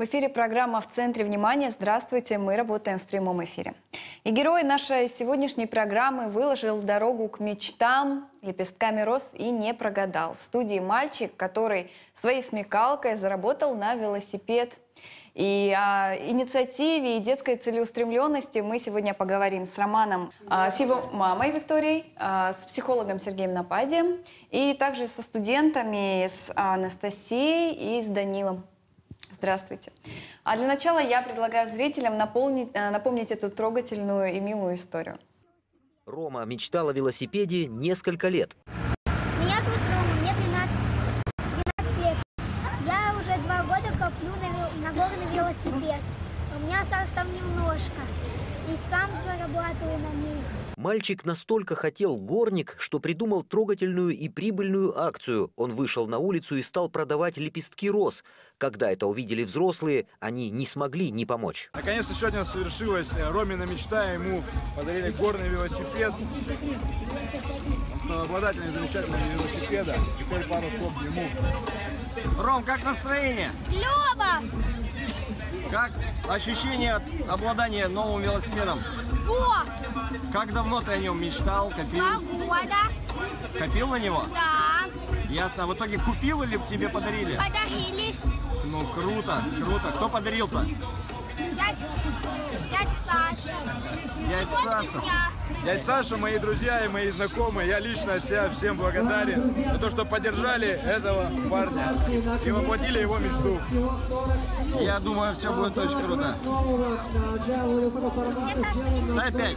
В эфире программа «В центре внимания». Здравствуйте, мы работаем в прямом эфире. И герой нашей сегодняшней программы выложил дорогу к мечтам лепестками роз и не прогадал. В студии мальчик, который своей смекалкой заработал на велосипед. И о инициативе и детской целеустремленности мы сегодня поговорим с Романом, а, с его мамой Викторией, а, с психологом Сергеем Нападием и также со студентами, с Анастасией и с Данилом. Здравствуйте. А для начала я предлагаю зрителям напомнить, э, напомнить эту трогательную и милую историю. Рома мечтал о велосипеде несколько лет. Меня зовут Рома, мне 12, 12 лет. Я уже два года коплю на, на горный велосипед. У меня осталось там немножко. И сам зарабатываю на них. Мальчик настолько хотел горник, что придумал трогательную и прибыльную акцию. Он вышел на улицу и стал продавать лепестки роз. Когда это увидели взрослые, они не смогли не помочь. Наконец-то сегодня свершилась э, Ромина мечта, ему подарили горный велосипед. Он стал обладателем замечательного велосипеда. Теперь пару слов ему. Ром, как настроение? Клево! Как ощущение от обладания новым велосипедом? Во! Как давно ты о нем мечтал, копил? Два года. Копил на него? Да. Ясно. В итоге купил или тебе подарили? Подарили. Ну, круто, круто. Кто подарил-то? Дядь, дядь Саша. Дядь Саша. Дядь Саша, мои друзья и мои знакомые, я лично от себя всем благодарен за то, что поддержали этого парня и воплотили его мечту. Я думаю, все будет очень круто. Дай пять.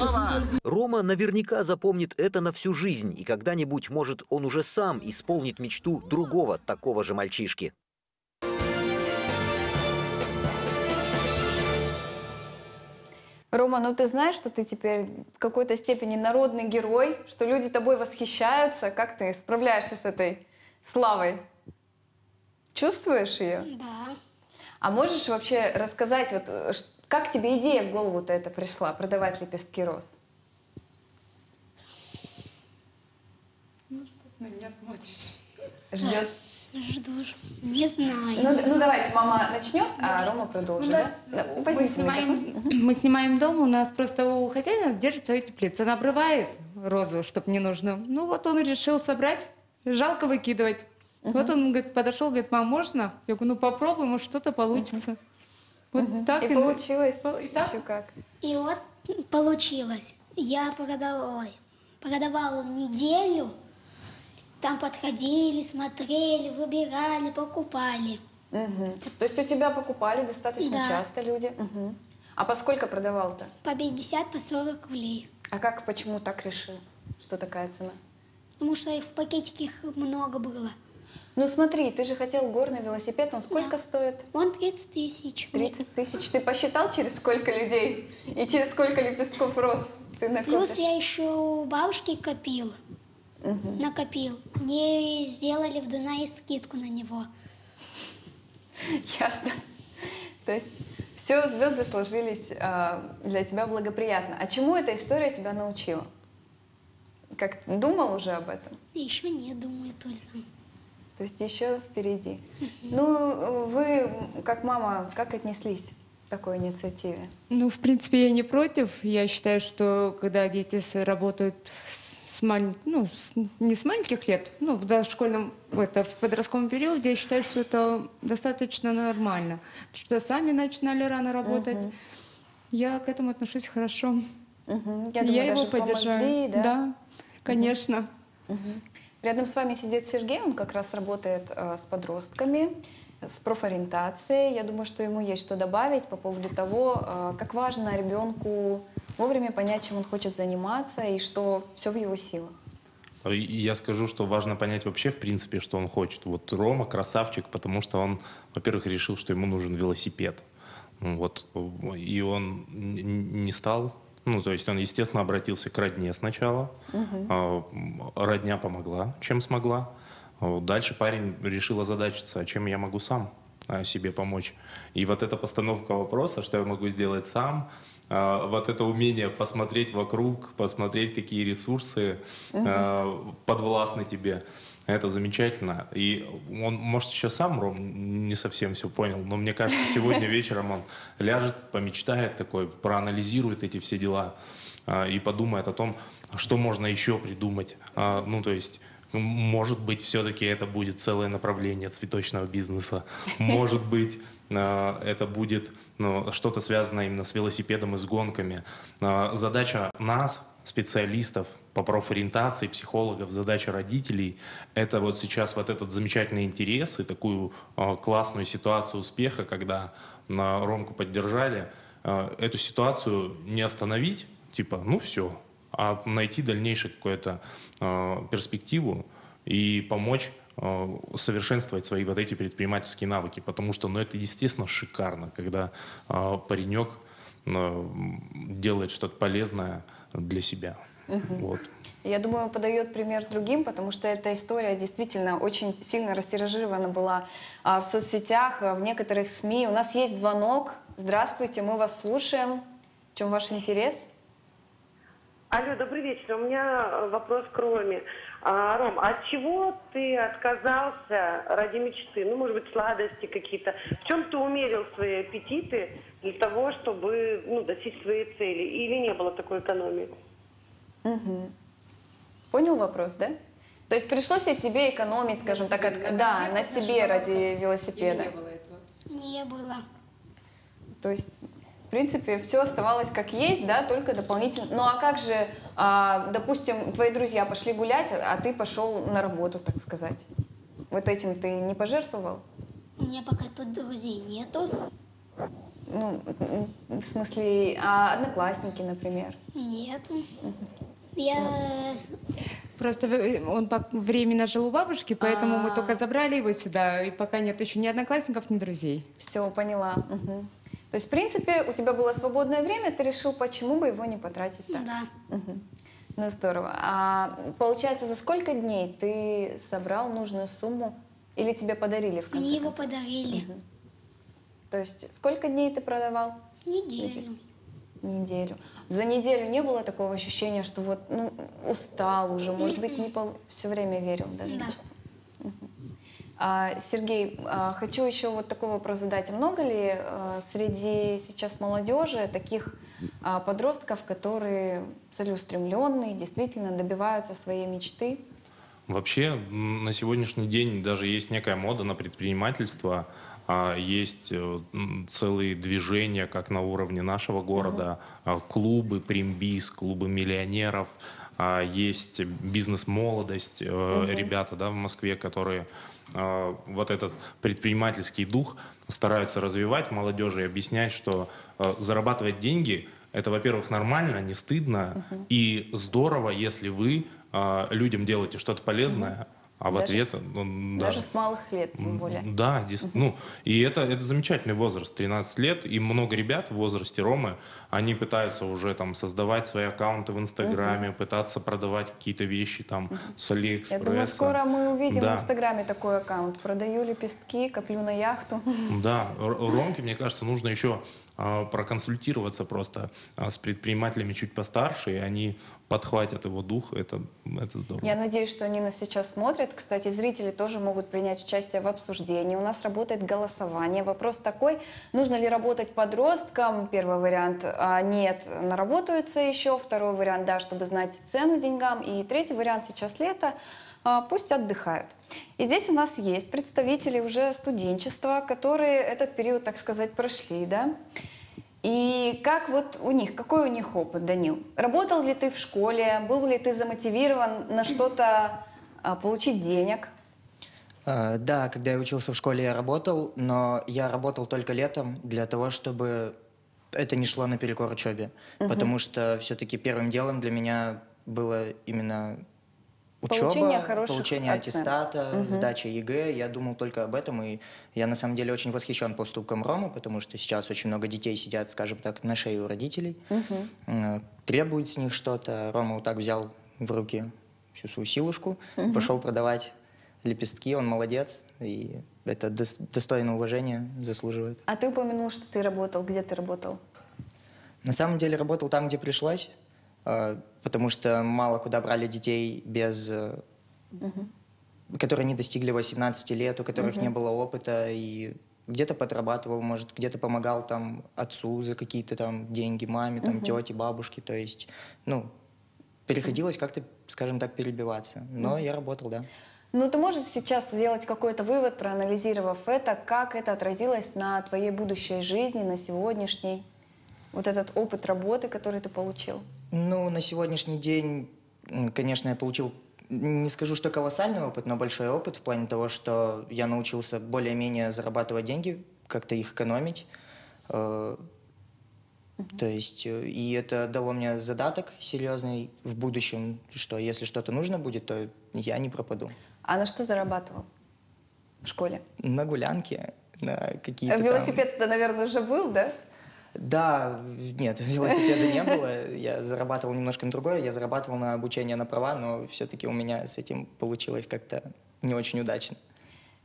Опа. Рома наверняка запомнит это на всю жизнь, и когда-нибудь, может, он уже сам исполнит мечту другого такого же мальчишки. Рома, ну ты знаешь, что ты теперь в какой-то степени народный герой, что люди тобой восхищаются. Как ты справляешься с этой славой? Чувствуешь ее? Да. А можешь вообще рассказать, вот, э, как тебе идея в голову-то это пришла, продавать лепестки роз? На меня смотришь. Ждет. Жду. Не знаю. Ну, ну, давайте, мама начнет, а Рома продолжит. У да? нас, Да, мы, снимаем, мы снимаем дом, у нас просто у хозяина держит свою теплицу. Он обрывает розу, чтобы не нужно. Ну вот он решил собрать, жалко выкидывать. Вот он говорит, подошел, говорит, мам, можно? Я говорю, ну попробуй, может что-то получится. Вот так И получилось И так. еще как. И вот получилось. Я продавала, продавала неделю. Там подходили, смотрели, выбирали, покупали. Мгм. То есть у тебя покупали достаточно Да. часто люди? Мгм. А по сколько продавал-то? По 50, по 40 рублей. А как, почему так решил? Что такая цена? Потому что в пакетике их много было. Ну смотри, ты же хотел горный велосипед, он сколько Да. стоит? Вон 30 тысяч. 30 тысяч. Ты посчитал, через сколько людей и через сколько лепестков роз ты Плюс я еще у бабушки копил. Накопил. Мне сделали в Дунае скидку на него. Ясно. То есть все звезды сложились а, для тебя благоприятно. А чему эта история тебя научила? Как думал уже об этом? Еще не думаю только. То есть еще впереди. Ну, вы, как мама, как отнеслись к такой инициативе? Ну, в принципе, я не против. Я считаю, что когда дети работают с маль- ну, с- не с маленьких лет, ну, в дошкольном, это, в подростковом периоде, я считаю, что это достаточно нормально. Что сами начинали рано работать. Я к этому отношусь хорошо. Мгм. Я думаю, его даже поддержаю. помогли, да? Да, конечно. Рядом с вами сидит Сергей, он как раз работает э, с подростками, с профориентацией. Я думаю, что ему есть что добавить по поводу того, э, как важно ребенку вовремя понять, чем он хочет заниматься и что все в его силах. Я скажу, что важно понять вообще, в принципе, что он хочет. Вот Рома красавчик, потому что он, во-первых, решил, что ему нужен велосипед. Ну Вот. И он не стал... Ну, то есть он, естественно, обратился к родне сначала. М, Родня помогла, чем смогла. А Дальше парень решил озадачиться, а чем я могу сам. а, себе помочь. И вот эта постановка вопроса, что я могу сделать сам, вот это умение посмотреть вокруг, посмотреть, какие ресурсы а, подвластны тебе, это замечательно. И он, может, еще сам, Ром, не совсем все понял, но мне кажется, сегодня вечером он ляжет, помечтает такой, проанализирует эти все дела а, и подумает о том, что можно еще придумать. А, Ну, то есть может быть, все-таки это будет целое направление цветочного бизнеса. Может быть, а, это будет ну, что-то связанное именно с велосипедом и с гонками. А, Задача нас, специалистов по профориентации, психологов, задача родителей – это вот сейчас вот этот замечательный интерес и такую а, классную ситуацию успеха, когда на Ромку поддержали, эту ситуацию не остановить, типа, ну все, а найти дальнейшую какую-то э, перспективу и помочь э, совершенствовать свои вот эти предпринимательские навыки, потому что, ну, это, естественно, шикарно, когда э, паренек э, делает что-то полезное для себя. Вот. Я думаю, он подает пример другим, потому что эта история действительно очень сильно растиражирована была а, в соцсетях, а, в некоторых СМИ. У нас есть звонок. Здравствуйте, мы вас слушаем. В чем ваш интерес? Алло, добрый вечер. У меня э, вопрос к Роме. А, Ром, от чего ты отказался ради мечты? Ну, может быть, сладости какие-то. В чем ты умерил свои аппетиты для того, чтобы ну, достичь своей цели? Или не было такой экономии? Понял вопрос, да? То есть пришлось ли тебе экономить, скажем так, от- да, на себе ради велосипеда? Не было. То есть, принципе, все оставалось как есть, да, только дополнительно. Ну а как же, а, допустим, твои друзья пошли гулять, а ты пошел на работу, так сказать? Вот этим ты не пожертвовал? У меня пока тут друзей нету. Ну, в смысле, а одноклассники, например? Нету. Я Просто в- он временно жил у бабушки, поэтому мы А. только забрали его сюда, и пока нет еще ни одноклассников, ни друзей. Все, поняла. Мгм. То есть, в принципе, у тебя было свободное время, ты решил, почему бы его не потратить так? да. Мгм. Ну, здорово. А получается, за сколько дней ты собрал нужную сумму или тебе подарили в конце Мне его концов? подарили То есть, сколько дней ты продавал? неделю. Неделю. За неделю не было такого ощущения, что вот, ну, устал уже, может быть, не пол... все время верил, да? Да. значит? А, Сергей, а, хочу еще вот такой вопрос задать. Много ли а, среди сейчас молодежи таких а, подростков, которые целеустремленные, действительно добиваются своей мечты? Вообще, на сегодняшний день даже есть некая мода на предпринимательство, а, есть э, целые движения, как на уровне нашего города, а, клубы «Примбиз», клубы миллионеров, а, есть бизнес-молодость, э, ребята да, в Москве, которые а, вот этот предпринимательский дух стараются развивать молодежи и объяснять, что э, зарабатывать деньги – это, во-первых, нормально, не стыдно, и здорово, если вы а, людям делаете что-то полезное, а в Даже ответ... с- ну, да. Даже с малых лет, тем более. Да, дес- ну, и это, это замечательный возраст, 13 лет, и много ребят в возрасте Ромы, они пытаются уже там создавать свои аккаунты в Инстаграме, пытаться продавать какие-то вещи там с Я Алиэкспресса. думаю, скоро мы увидим Да. в Инстаграме такой аккаунт. Продаю лепестки, коплю на яхту. Да, Ромке, мне кажется, нужно еще проконсультироваться просто а, с предпринимателями чуть постарше, и они подхватят его дух, это, это здорово. Я надеюсь, что они нас сейчас смотрят. Кстати, зрители тоже могут принять участие в обсуждении. У нас работает голосование. Вопрос такой, нужно ли работать подросткам? Первый вариант а, – нет, наработаются еще. Второй вариант – да, чтобы знать цену деньгам. И третий вариант – сейчас лето, а, пусть отдыхают. И здесь у нас есть представители уже студенчества, которые этот период, так сказать, прошли, да? И как вот у них, какой у них опыт, Данил? Работал ли ты в школе? Был ли ты замотивирован на что-то а, получить денег? А, Да, когда я учился в школе, я работал, но я работал только летом для того, чтобы это не шло наперекор учебе. Потому что все-таки первым делом для меня было именно учеба, Получение хороших получение аттестата, сдача ЕГЭ. Я думал только об этом, и я на самом деле очень восхищен поступком Ромы, потому что сейчас очень много детей сидят, скажем так, на шее у родителей, э, требуют с них что-то. Рома вот так взял в руки всю свою силушку, пошел продавать лепестки, он молодец, и это дос- достойно уважения, заслуживает. А ты упомянул, что ты работал. Где ты работал? На самом деле работал там, где пришлось, потому что мало куда брали детей без... э, которые не достигли 18 лет, у которых не было опыта, и где-то подрабатывал, может, где-то помогал там отцу за какие-то там деньги, маме, там, тете, бабушке, то есть, ну, приходилось как-то, скажем так, перебиваться. Но я работал, да. Ну, ты можешь сейчас сделать какой-то вывод, проанализировав это, как это отразилось на твоей будущей жизни, на сегодняшней? Вот этот опыт работы, который ты получил. Ну, на сегодняшний день, конечно, я получил, не скажу, что колоссальный опыт, но большой опыт в плане того, что я научился более-менее зарабатывать деньги, как-то их экономить. Э, То есть, э, и это дало мне задаток серьезный в будущем, что если что-то нужно будет, то я не пропаду. А на что зарабатывал в школе? На гулянке, на какие-то там- Велосипед-то, наверное, уже был, да? Да, нет, велосипеда не было. Я зарабатывал немножко на другое. Я зарабатывал на обучение на права, но все-таки у меня с этим получилось как-то не очень удачно.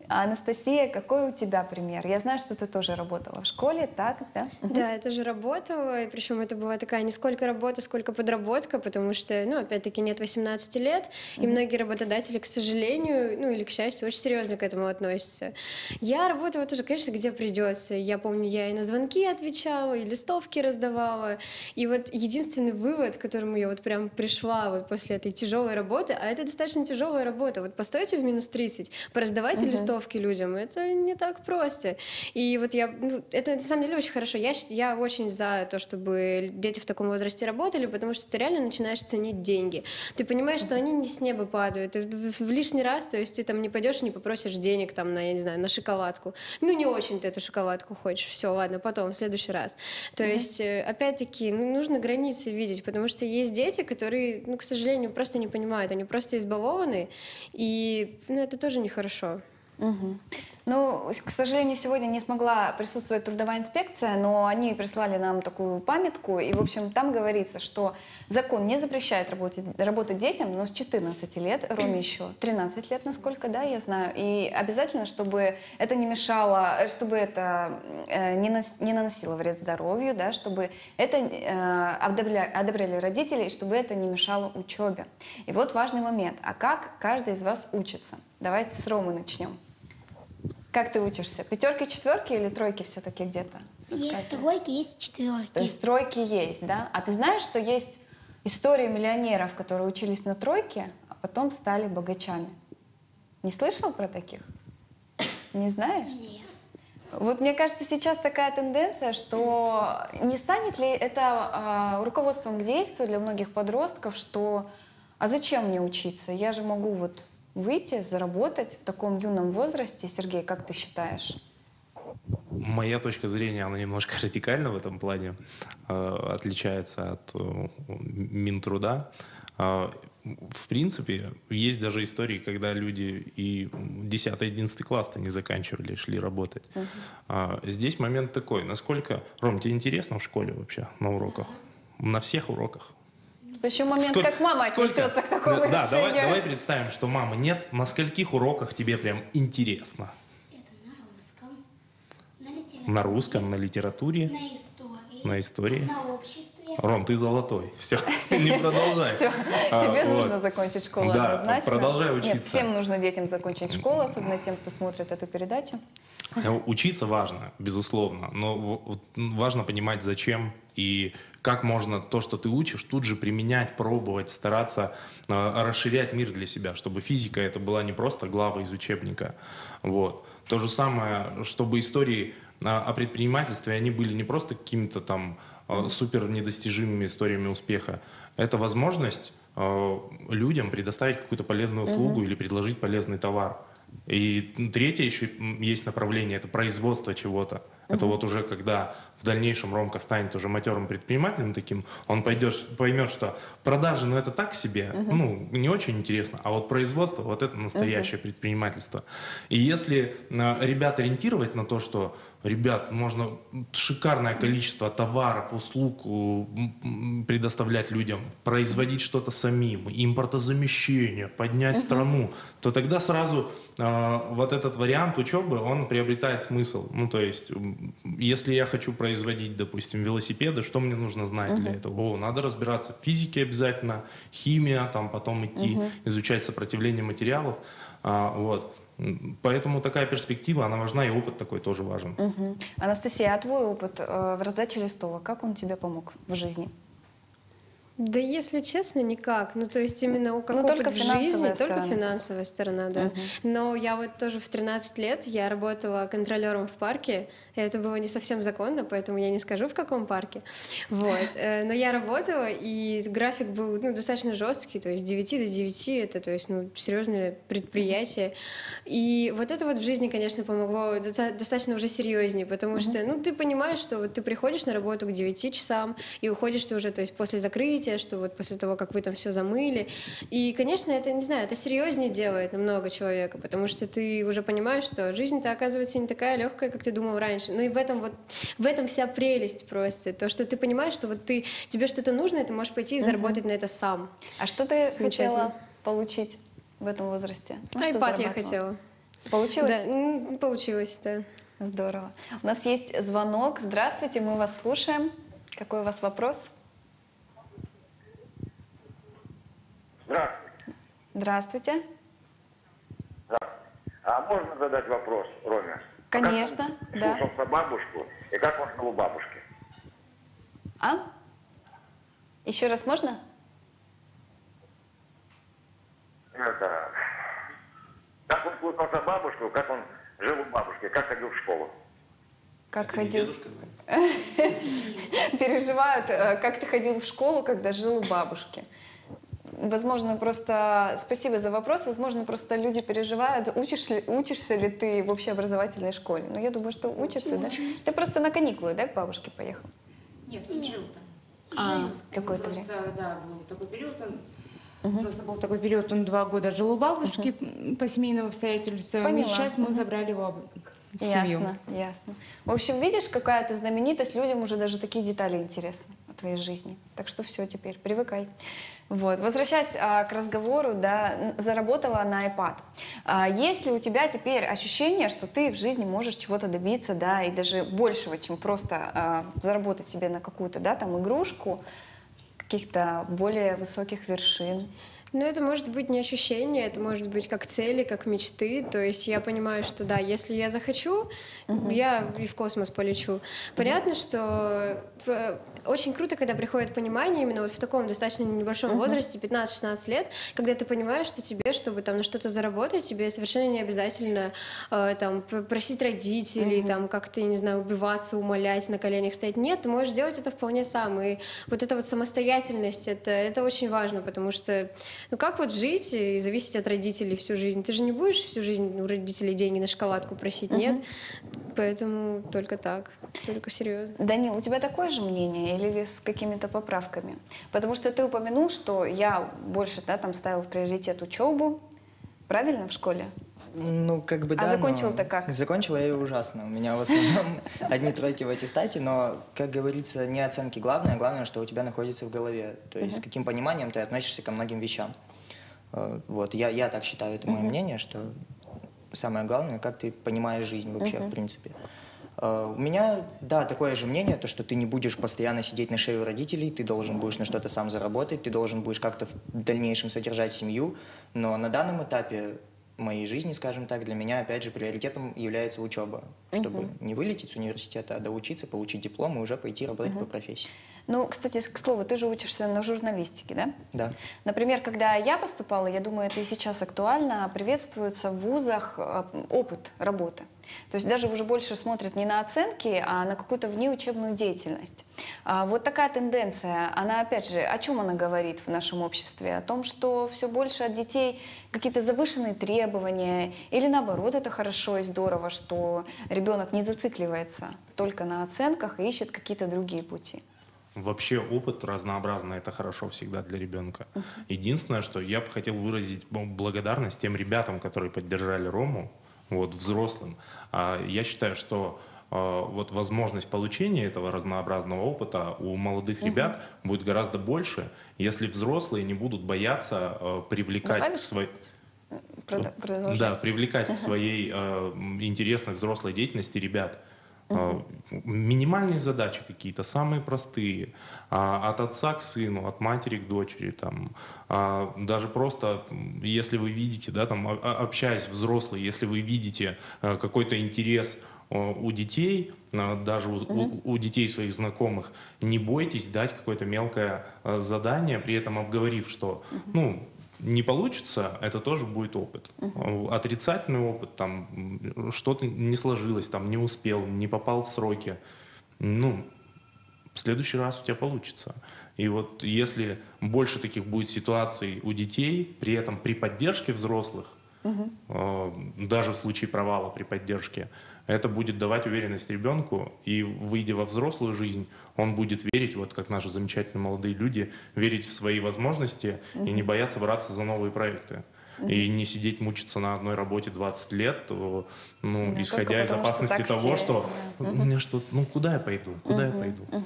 Анастасия, какой у тебя пример? Я знаю, что ты тоже работала в школе, так, да? Да, я тоже работала, и причем это была такая не сколько работа, сколько подработка, потому что, ну, опять-таки, нет 18 лет, и многие работодатели, к сожалению, ну, или к счастью, очень серьезно к этому относятся. Я работала тоже, конечно, где придется. Я помню, я и на звонки отвечала, и листовки раздавала, и вот единственный вывод, к которому я вот прям пришла вот после этой тяжелой работы, а это достаточно тяжелая работа, вот постойте в минус 30, пораздавайте листовки людям, это не так просто. И вот я, ну, это на самом деле очень хорошо. Я, я очень за то, чтобы дети в таком возрасте работали, потому что ты реально начинаешь ценить деньги. Ты понимаешь, что они не с неба падают. И в лишний раз, то есть ты там не пойдешь и не попросишь денег там на, я не знаю, на шоколадку. Ну, не очень ты эту шоколадку хочешь. Все, ладно, потом, в следующий раз. То есть, э, опять-таки, ну, нужно границы видеть, потому что есть дети, которые, ну, к сожалению, просто не понимают, они просто избалованы, и, ну, это тоже нехорошо. Мгм. Ну, к сожалению, сегодня не смогла присутствовать трудовая инспекция, но они прислали нам такую памятку, и, в общем, там говорится, что закон не запрещает работать, работать детям, но с 14 лет, Роме еще 13 лет, насколько, да, я знаю, и обязательно, чтобы это не мешало, чтобы это э, не, наносило вред здоровью, да, чтобы это э, одобря- одобряли родители, и чтобы это не мешало учебе. И вот важный момент, а как каждый из вас учится? Давайте с Ромы начнем. Как ты учишься? Пятерки, четверки или тройки все-таки где-то? Есть тройки, есть четверки. То есть тройки есть, да? А ты знаешь, что есть история миллионеров, которые учились на тройке, а потом стали богачами? Не слышал про таких? Не знаешь? Нет. Вот мне кажется, сейчас такая тенденция, что не станет ли это а, руководством к действию для многих подростков, что а зачем мне учиться? Я же могу вот выйти, заработать в таком юном возрасте. Сергей, как ты считаешь? Моя точка зрения, она немножко радикальна в этом плане, э, отличается от э, Минтруда. Э, в принципе, есть даже истории, когда люди и 10-11 класс-то не заканчивали, шли работать. А Здесь момент такой, насколько... Ром, тебе интересно в школе вообще на уроках? На всех уроках? Тут еще момент, Сколько- как мама сколько- отнесется к такому Да, решению. давай, давай представим, что мамы нет. На скольких уроках тебе прям интересно? Это на русском, на литературе, На русском, на литературе, на истории, на истории? на обществе. Ром, ты золотой. Все, не продолжай. Все, А, тебе нужно закончить школу Да, однозначно. продолжай Нет, учиться. всем нужно детям закончить школу, особенно тем, кто смотрит эту передачу. Э, Учиться важно, безусловно, но важно понимать, зачем и как можно то, что ты учишь, тут же применять, пробовать, стараться э, расширять мир для себя, чтобы физика это была не просто глава из учебника. Вот. То же самое, чтобы истории э, о предпринимательстве, они были не просто какими-то там э, супер недостижимыми историями успеха. Это возможность э, людям предоставить какую-то полезную услугу или предложить полезный товар. И третье еще есть направление, это производство чего-то. Это вот уже когда в дальнейшем Ромка станет уже матерым предпринимателем таким, он пойдешь, поймет, что продажи, ну это так себе, ну не очень интересно, а вот производство, вот это настоящее предпринимательство. И если э, ребят ориентировать на то, что ребят, можно шикарное количество товаров, услуг э, предоставлять людям, производить что-то самим, импортозамещение, поднять страну, то тогда сразу э, вот этот вариант учебы, он приобретает смысл. Ну, то есть, если я хочу производить, допустим, велосипеды, что мне нужно знать для этого? О, надо разбираться в физике обязательно, химия, там потом идти, изучать сопротивление материалов. А, вот. Поэтому такая перспектива, она важна, и опыт такой тоже важен. Мгм. Анастасия, а твой опыт э, в раздаче листовок, как он тебе помог в жизни? Да, если честно, никак. Ну, то есть именно у как Ну, только в жизни, только сторона. финансовая сторона, да. Но я вот тоже в 13 лет, я работала контролером в парке, и это было не совсем законно, поэтому я не скажу, в каком парке. Вот. Э, Но я работала, и график был ну, достаточно жесткий, то есть с 9 до 9, это, то есть, ну, серьезное предприятие. И вот это вот в жизни, конечно, помогло доста- достаточно уже серьезнее, потому что, ну, ты понимаешь, что вот ты приходишь на работу к 9 часам и уходишь ты уже, то есть после закрытия, что вот после того, как вы там все замыли. И, конечно, это, не знаю, это серьезнее делает намного человека, потому что ты уже понимаешь, что жизнь-то оказывается не такая легкая, как ты думал раньше. Ну и в этом вот, в этом вся прелесть просто. То, что ты понимаешь, что вот ты, тебе что-то нужно, и ты можешь пойти и заработать на это сам. А что ты хотела получить в этом возрасте? Ну, Айпад я хотела. Получилось? Да, получилось, да. Здорово. У нас есть звонок. Здравствуйте, мы вас слушаем. Какой у вас вопрос? Здравствуйте. Здравствуйте. А можно задать вопрос Роме? Конечно, как он да. бабушку и как он жил у бабушки? А? Еще раз можно? Это... Как он слушался бабушку, как он жил у бабушки, как ходил в школу? Как ходил? Переживают, э, как ты ходил в школу, когда жил у бабушки. Возможно, просто спасибо за вопрос. Возможно, просто люди переживают, учишь ли, учишься ли ты в общеобразовательной школе. Но я думаю, что учатся, да? Ты просто на каникулы, да, к бабушке поехал? Нет, он жил там. А, Жил. какое-то Просто, время. да, был такой период, он Просто был такой период, он два года жил у бабушки м, по семейным обстоятельствам. Поняла. И сейчас мы Мгм. забрали его в семью. Ясно, ясно. В общем, видишь, какая ты знаменитость, людям уже даже такие детали интересны твоей жизни. Так что все теперь, привыкай. Вот. Возвращаясь а, к разговору, да, заработала на iPad. А, есть ли у тебя теперь ощущение, что ты в жизни можешь чего-то добиться, да, и даже большего, чем просто а, заработать себе на какую-то, да, там, игрушку, каких-то более высоких вершин? Ну, это может быть не ощущение, это может быть как цели, как мечты. То есть я понимаю, что да, если я захочу, я и в космос полечу. Понятно, что э, очень круто, когда приходит понимание именно вот в таком достаточно небольшом возрасте, 15-16 лет, когда ты понимаешь, что тебе, чтобы там на что-то заработать, тебе совершенно не обязательно э, там просить родителей, там как-то, не знаю, убиваться, умолять, на коленях стоять. Нет, ты можешь делать это вполне сам. И вот эта вот самостоятельность, это, это очень важно, потому что ну как вот жить и зависеть от родителей всю жизнь? Ты же не будешь всю жизнь у родителей деньги на шоколадку просить, нет? Поэтому только так, только серьезно. Данил, у тебя такое же мнение или с какими-то поправками? Потому что ты упомянул, что я больше да, там ставил в приоритет учебу, правильно, в школе? Ну, как бы А да, закончил но ты как? Закончил я ее ужасно. У меня в основном одни тройки в аттестате, но, как говорится, не оценки главное, главное, что у тебя находится в голове. То есть с каким пониманием ты относишься ко многим вещам. Э, Вот, я, я так считаю, это мое мнение, что самое главное, как ты понимаешь жизнь вообще, в принципе. Э, У меня, да, такое же мнение, то, что ты не будешь постоянно сидеть на шее у родителей, ты должен будешь на что-то сам заработать, ты должен будешь как-то в дальнейшем содержать семью, но на данном этапе моей жизни, скажем так, для меня, опять же, приоритетом является учеба, чтобы не вылететь с университета, а доучиться, получить диплом и уже пойти работать по профессии. Ну, кстати, к слову, ты же учишься на журналистике, да? Да. Например, когда я поступала, я думаю, это и сейчас актуально, приветствуется в вузах э, опыт работы. То есть даже уже больше смотрят не на оценки, а на какую-то внеучебную деятельность. А вот такая тенденция, она опять же, о чем она говорит в нашем обществе? О том, что все больше от детей какие-то завышенные требования, или наоборот, это хорошо и здорово, что ребенок не зацикливается только на оценках и ищет какие-то другие пути. Вообще опыт разнообразный, это хорошо всегда для ребенка. Единственное, что я бы хотел выразить ну, благодарность тем ребятам, которые поддержали Рому, вот, взрослым. А, Я считаю, что э, вот возможность получения этого разнообразного опыта у молодых ребят будет гораздо больше, если взрослые не будут бояться э, привлекать к своей... Да, привлекать к своей э, интересной взрослой деятельности ребят. Э, Минимальные задачи какие-то, самые простые. А, от отца к сыну, от матери к дочери. Там, а, даже просто, если вы видите, да, там, общаясь взрослые, если вы видите э, какой-то интерес э, у детей, э, даже у, у- у детей своих знакомых, не бойтесь дать какое-то мелкое задание, при этом обговорив, что, ну, не получится, это тоже будет опыт. Э, Отрицательный опыт, там что-то не сложилось, там не успел, не попал в сроки. Ну, в следующий раз у тебя получится. И вот если больше таких будет ситуаций у детей, при этом при поддержке взрослых, э, даже в случае провала при поддержке, это будет давать уверенность ребенку, и выйдя во взрослую жизнь, он будет верить, вот как наши замечательные молодые люди, верить в свои возможности и не бояться браться за новые проекты. И не сидеть мучиться на одной работе 20 лет, то, ну, Да, исходя из что опасности так того, все, что да. у меня что, ну куда я пойду, куда я пойду. А,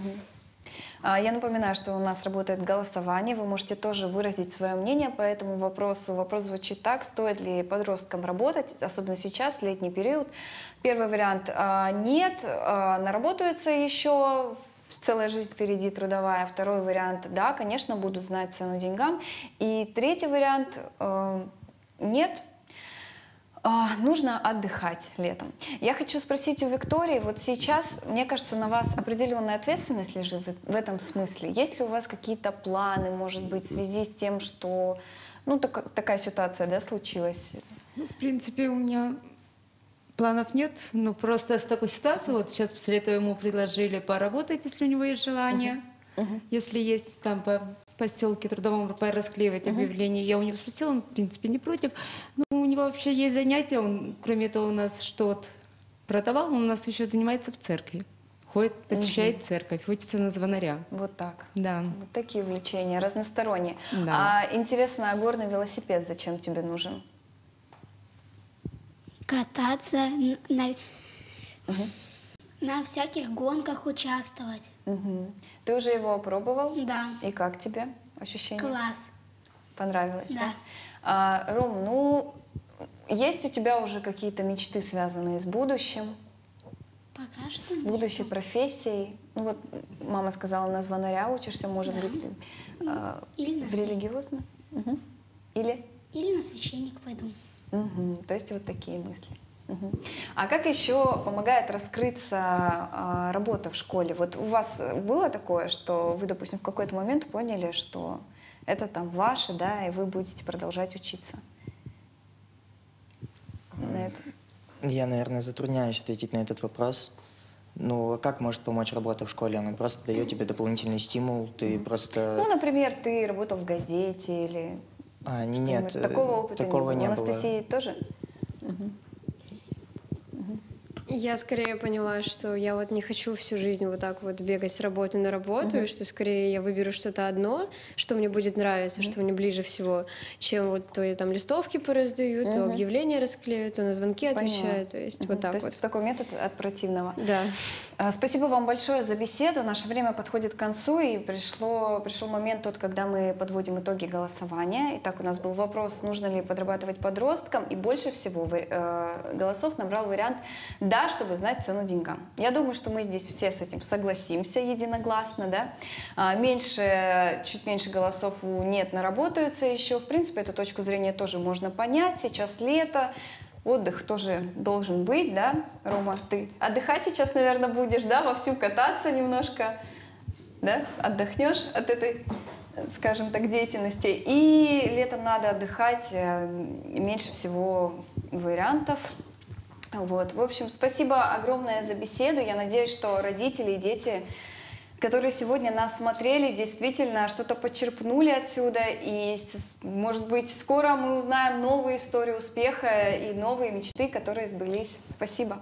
Я напоминаю, что у нас работает голосование. Вы можете тоже выразить свое мнение по этому вопросу. Вопрос звучит так, стоит ли подросткам работать, особенно сейчас, летний период. Первый вариант а, – нет, а, наработаются еще, целая жизнь впереди трудовая. Второй вариант – да, конечно, будут знать цену деньгам. И третий вариант нет, а, Нужно отдыхать летом. Я хочу спросить у Виктории, вот сейчас, мне кажется, на вас определенная ответственность лежит в этом смысле. Есть ли у вас какие-то планы, может быть, в связи с тем, что ну, так- такая ситуация да, случилась? Ну, в принципе, у меня планов нет. Ну, просто с такой ситуацией, вот сейчас после этого ему предложили поработать, если у него есть желание. Если есть там по поселке трудовом порасклеивать объявление, я у него спросила, он, в принципе, не против. Ну, у него вообще есть занятия, он, кроме этого, у нас что-то продавал, он у нас еще занимается в церкви. Ходит, посещает церковь, учится на звонаря. Вот так. Да. Вот такие увлечения, разносторонние. Да. А интересно, а горный велосипед зачем тебе нужен? Кататься на, на всяких гонках участвовать. Мгм. Ты уже его опробовал? Да. И как тебе ощущение? Класс. Понравилось, да? Да. А, Ром, ну, есть у тебя уже какие-то мечты, связанные с будущим, Пока что с нет. будущей профессией? Ну вот мама сказала, на звонаря учишься, может Да. быть, ты, а, Или на, в религиозно? Мгм. Или? или на священник пойду. Мгм. То есть вот такие мысли. А как еще помогает раскрыться а, работа в школе? Вот у вас было такое, что вы, допустим, в какой-то момент поняли, что это там ваше, да, и вы будете продолжать учиться? На это. Я, наверное, затрудняюсь ответить на этот вопрос. Ну, а как может помочь работа в школе? Она просто дает тебе дополнительный стимул, ты просто... Ну, например, ты работал в газете или А, нет, э, такого опыта такого не не было. было. У Анастасии тоже? Я скорее поняла, что я вот не хочу всю жизнь вот так вот бегать с работы на работу, и что скорее я выберу что-то одно, что мне будет нравиться, что мне ближе всего, чем вот то я там листовки пораздаю, то Мгм. объявления расклею, то на звонки Поняла. отвечаю, то есть Мгм. вот так То вот. есть такой метод от противного. Да. А, Спасибо вам большое за беседу. Наше время подходит к концу, и пришло, пришел момент тот, когда мы подводим итоги голосования. Итак, у нас был вопрос, нужно ли подрабатывать подросткам, и больше всего э, голосов набрал вариант «да», чтобы знать цену деньгам. Я думаю, что мы здесь все с этим согласимся единогласно, да. А, Меньше, чуть меньше голосов у «нет» наработаются еще. В принципе, эту точку зрения тоже можно понять. Сейчас лето, Отдых тоже должен быть, да, Рома? Ты отдыхать сейчас, наверное, будешь, да, вовсю кататься немножко, да, отдохнешь от этой, скажем так, деятельности. И летом надо отдыхать, э, меньше всего вариантов. Вот. В общем, спасибо огромное за беседу. Я надеюсь, что родители и дети которые сегодня нас смотрели, действительно что-то почерпнули отсюда. И, может быть, скоро мы узнаем новые истории успеха и новые мечты, которые сбылись. Спасибо.